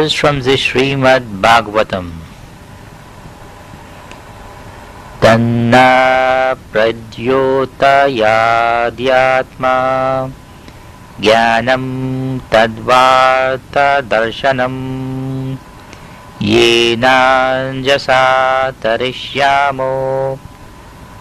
verse from the Srimad Bhagavatam. तन्न प्रद्योतयाद्यात्मा ज्ञानं तद्वार्तदर्शनम् येनाञ्जसा तरिष्यामो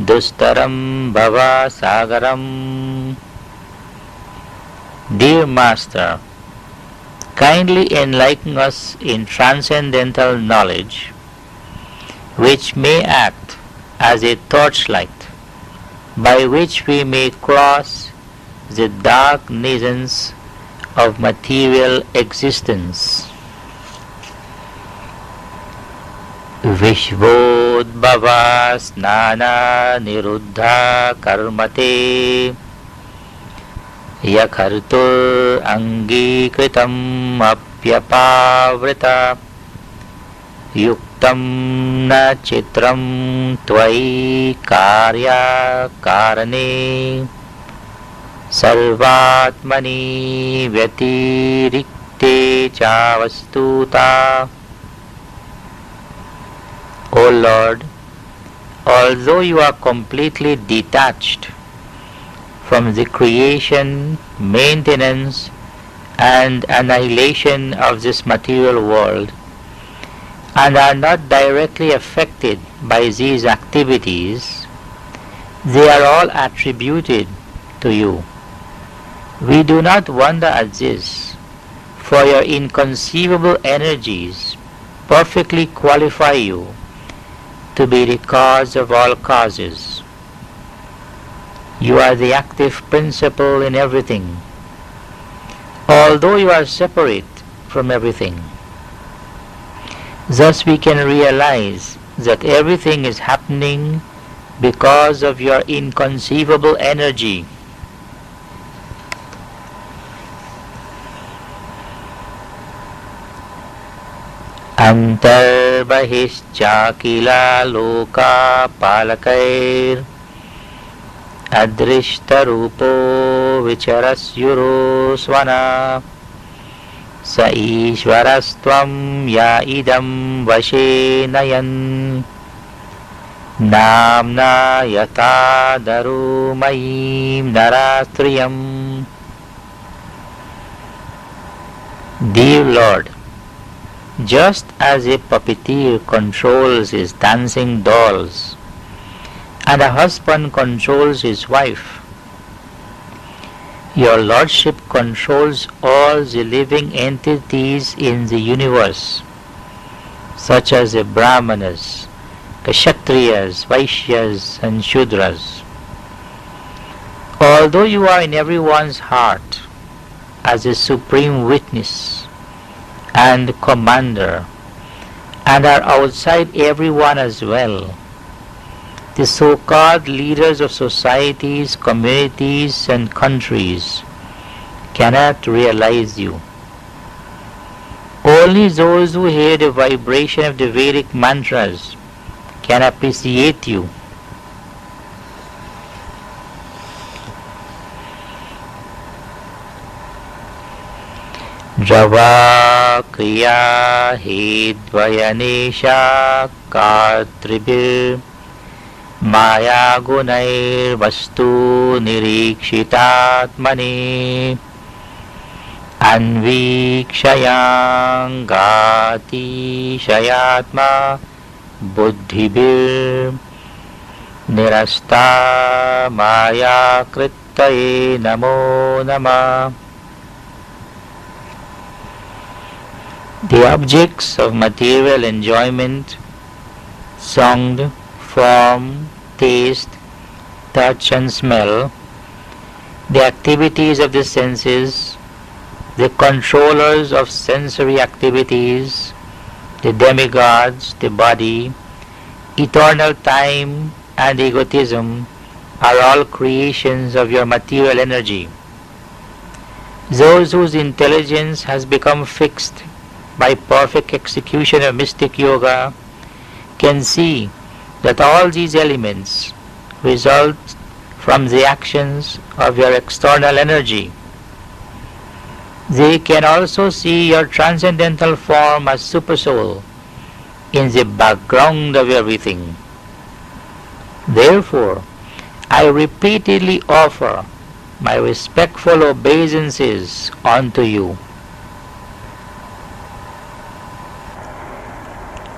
दुस्तरं भवसागरम् Dear Master, kindly enlighten us in transcendental knowledge, which may act as a torchlight by which we may cross the dark nescience of material existence. विश्वोद्भवा निरुद्धा कर्मते यखर्तुरङ्गीकृतम् अप्यपावृत। युक्तं न चित्रं त्वयि कार्याकारणे। सर्वात्मनि व्यतिरिक्ते चावस्तुता। O Lord, although you are completely detached from the creation, maintenance, and annihilation of this material world, and are not directly affected by these activities, they are all attributed to you. We do not wonder at this, for your inconceivable energies perfectly qualify you to be the cause of all causes. You are the active principle in everything, although you are separate from everything. Thus we can realize that everything is happening because of your inconceivable energy. अन्तर्बहिश्चाकिला लोकापालकैर् अदृष्टरूपो विचरस्युरोस्वना। स ईश्वरस्त्वं या इदं वशे नयन्। नाम्ना यथा दरुमयीं नरास्त्रियम्। Dear Lord, just as a puppeteer controls his dancing dolls and a husband controls his wife, your Lordship controls all the living entities in the universe, such as the Brahmanas, Kshatriyas, Vaishyas, and Shudras. Although you are in everyone's heart as a supreme witness, and commander and are outside everyone as well The so-called leaders of societies, communities and countries cannot realize you. Only those who hear the vibration of the Vedic mantras can appreciate you. द्रवाक्रिया हि द्वयनिशा कर्तृभिर्मायागुणैर्वस्तु निरीक्षितात्मनि अन्वीक्षयाङ्गातिशयात्मा बुद्धिभिर्निरस्ता मायाकृतये नमो नमः। The objects of material enjoyment, sound, form, taste, touch and smell, the activities of the senses, the controllers of sensory activities, the demigods, the body, eternal time and egotism are all creations of your material energy. Those whose intelligence has become fixed by perfect execution of mystic yoga can see that all these elements result from the actions of your external energy. They can also see your transcendental form as Supersoul in the background of everything. Therefore, I repeatedly offer my respectful obeisances unto you.